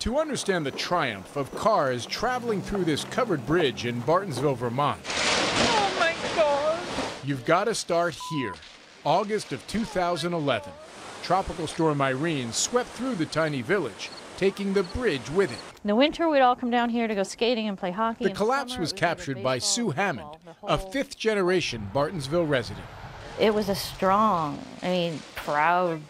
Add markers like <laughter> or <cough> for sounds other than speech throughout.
To understand the triumph of cars traveling through this covered bridge in Bartonsville, Vermont, Oh my God. you've got to start here. August of 2011. Tropical storm Irene swept through the tiny village, taking the bridge with it. In the winter, we'd all come down here to go skating and play hockey. The collapse summer, was captured by Sue Hammond, football, a fifth generation Bartonsville resident. It was a strong, I mean, proud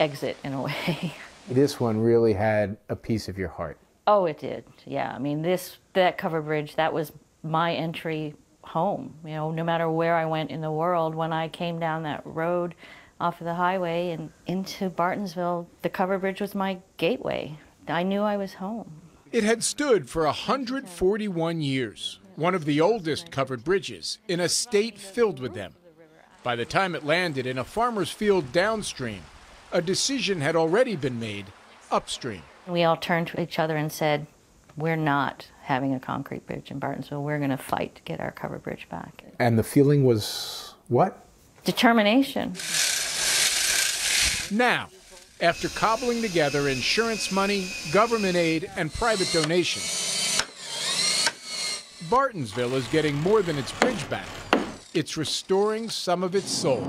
exit in a way. <laughs> This one really had a piece of your heart. oh, it did. Yeah. I mean, this that covered bridge that was my entry home. You know, no matter where I went in the world, when I came down that road off of the highway and into Bartonsville, the covered bridge was my gateway. I knew I was home. It had stood for 141 years, one of the oldest covered bridges in a state filled with them. By the time it landed in a farmer's field downstream, a decision had already been made upstream. We all turned to each other and said, We're not having a concrete bridge in Bartonsville. We're going to fight to get our covered bridge back. And the feeling was what? Determination. Now, after cobbling together insurance money, government aid, and private donations, Bartonsville is getting more than its bridge back. It's restoring some of its soul.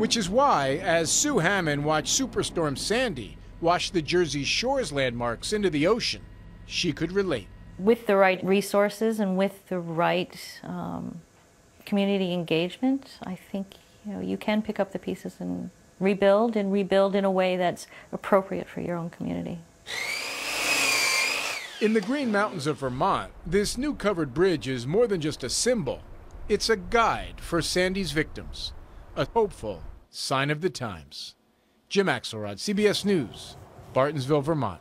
Which is why, as Sue Hammond watched Superstorm Sandy wash the Jersey Shore's landmarks into the ocean, she could relate. With the right resources and with the right um, community engagement, I think you know you can pick up the pieces and rebuild and rebuild in a way that's appropriate for your own community. In the Green Mountains of Vermont, this new covered bridge is more than just a symbol. It's a guide for Sandy's victims, a hopeful sign of the times. Jim Axelrod, CBS News, Bartonsville, Vermont.